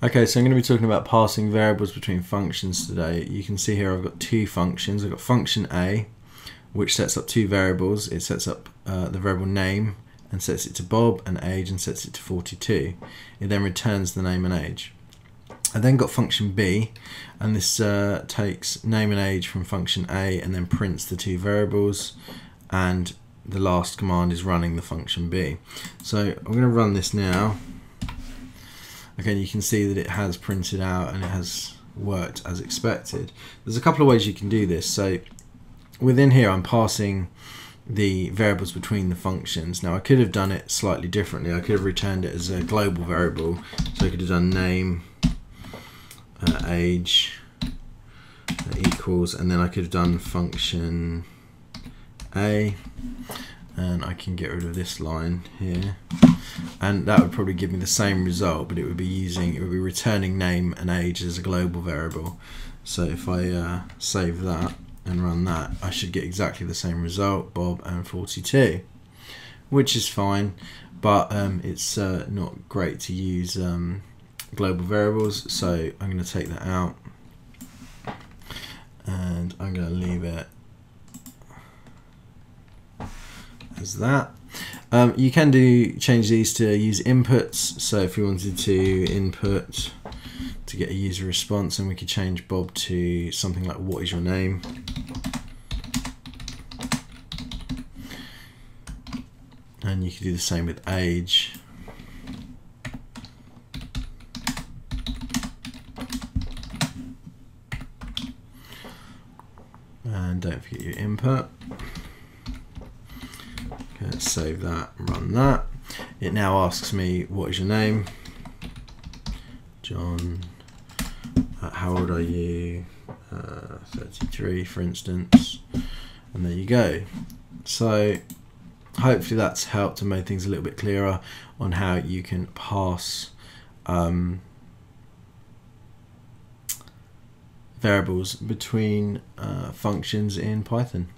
Okay, so I'm going to be talking about passing variables between functions today. You can see here I've got two functions. I've got function A, which sets up two variables. It sets up uh, the variable name and sets it to Bob and age and sets it to 42. It then returns the name and age. I then got function B, and this uh, takes name and age from function A and then prints the two variables, and the last command is running the function B. So I'm going to run this now again you can see that it has printed out and it has worked as expected. There's a couple of ways you can do this. So within here I'm passing the variables between the functions. Now I could have done it slightly differently. I could have returned it as a global variable. So I could have done name, uh, age uh, equals, and then I could have done function A, and I can get rid of this line here and that would probably give me the same result but it would be using it would be returning name and age as a global variable. So if I uh, save that and run that I should get exactly the same result Bob and 42 which is fine but um, it's uh, not great to use um, global variables so I'm going to take that out. And I'm going to leave it as that um, you can do change these to use inputs. So if we wanted to input to get a user response, and we could change Bob to something like "What is your name?" And you could do the same with age. And don't forget your input. Let's save that, run that. It now asks me, what is your name? John. Uh, how old are you? Uh, 33, for instance. And there you go. So hopefully that's helped and made things a little bit clearer on how you can pass um, variables between uh, functions in Python.